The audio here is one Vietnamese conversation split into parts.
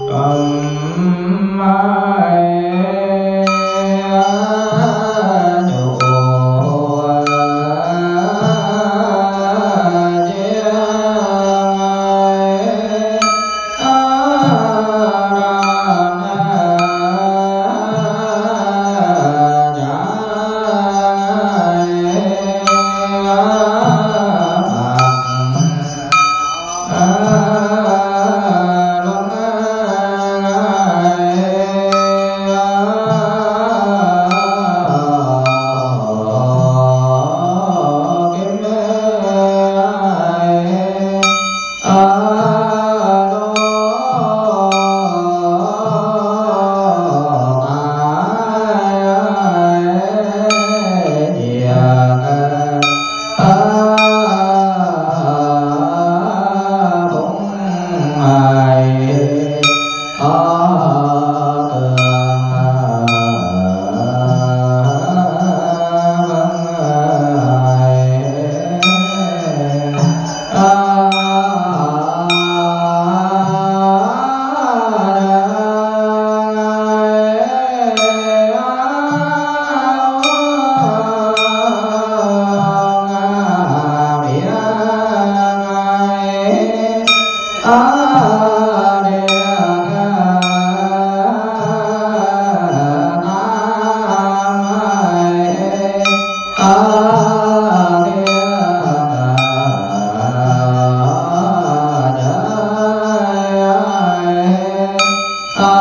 Amma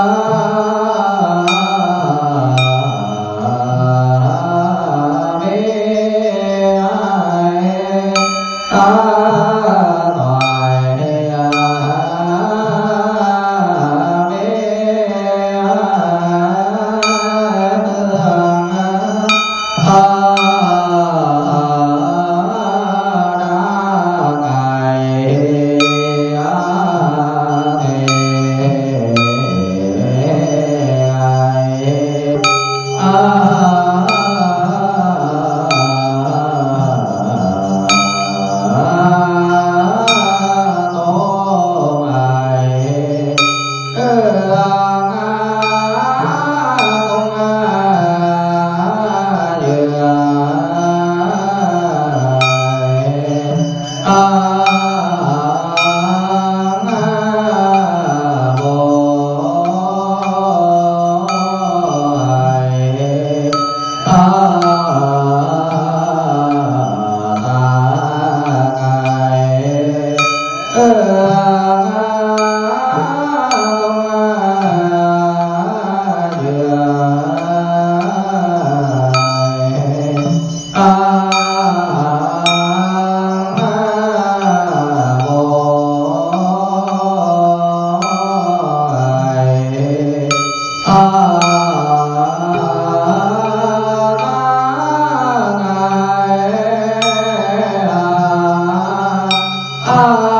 Ah. uh, Ah